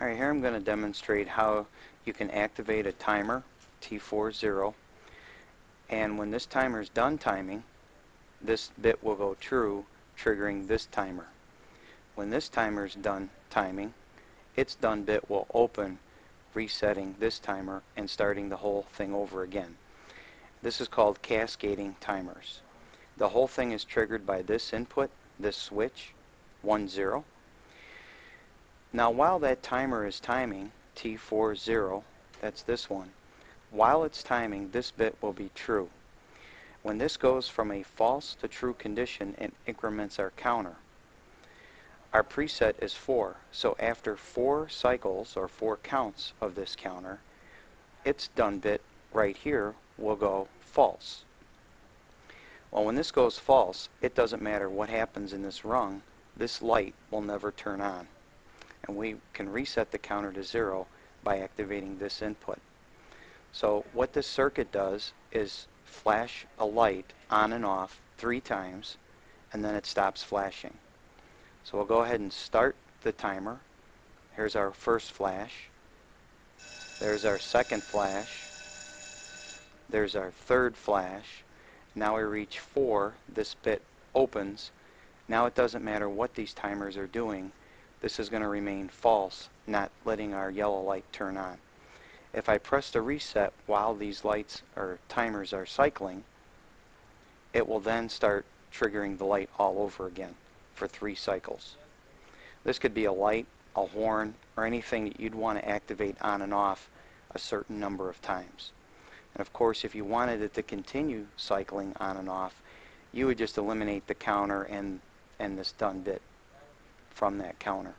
Alright, here I'm going to demonstrate how you can activate a timer, T40, and when this timer is done timing, this bit will go true, triggering this timer. When this timer is done timing, its done bit will open, resetting this timer and starting the whole thing over again. This is called cascading timers. The whole thing is triggered by this input, this switch, 1, 0. Now while that timer is timing, T40, that's this one, while it's timing this bit will be true. When this goes from a false to true condition it increments our counter. Our preset is 4, so after 4 cycles or 4 counts of this counter, its done bit right here will go false. Well when this goes false, it doesn't matter what happens in this rung, this light will never turn on and we can reset the counter to zero by activating this input. So what this circuit does is flash a light on and off three times and then it stops flashing. So we'll go ahead and start the timer. Here's our first flash. There's our second flash. There's our third flash. Now we reach 4. This bit opens. Now it doesn't matter what these timers are doing this is going to remain false, not letting our yellow light turn on. If I press the reset while these lights or timers are cycling, it will then start triggering the light all over again for three cycles. This could be a light, a horn, or anything that you'd want to activate on and off a certain number of times. And of course, if you wanted it to continue cycling on and off, you would just eliminate the counter and, and this done bit from that counter.